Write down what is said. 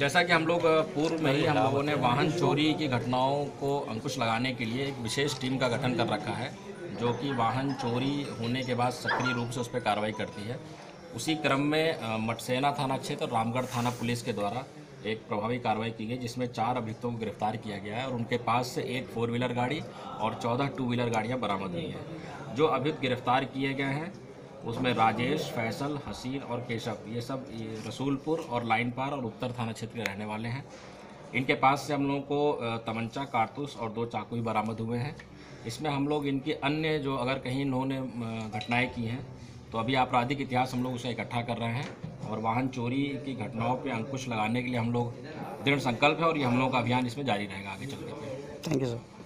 जैसा कि हम लोग पूर्व में ही हम लोगों ने वाहन चोरी की घटनाओं को अंकुश लगाने के लिए एक विशेष टीम का गठन कर रखा है, जो कि वाहन चोरी होने के बाद सक्रिय रूप से उस पर कार्रवाई करती है। उसी क्रम में मटसेना थाना क्षेत्र रामगढ़ थाना पुलिस के द्वारा एक प्रभावी कार्रवाई की गई, जिसमें चार अभियुक्तों को गिरफ़्तार किया गया है और उनके पास से एक फोर व्हीलर गाड़ी और चौदह टू व्हीलर गाड़ियाँ बरामद हुई हैं। जो अभियुक्त गिरफ़्तार किए गए हैं उसमें राजेश, फैसल, हसीन और केशव। ये सब ये रसूलपुर और लाइन पार और उत्तर थाना क्षेत्र के रहने वाले हैं। इनके पास से हम लोगों को तमंचा, कारतूस और दो चाकू भी बरामद हुए हैं। इसमें हम लोग इनके अन्य जो अगर कहीं इन्होंने घटनाएँ की हैं तो अभी आपराधिक इतिहास हम लोग उसे इकट्ठा कर रहे हैं और वाहन चोरी की घटनाओं पर अंकुश लगाने के लिए हम लोग दृढ़ संकल्प है और ये हम लोग का अभियान इसमें जारी रहेगा आगे चलते हुए थैंक यू सर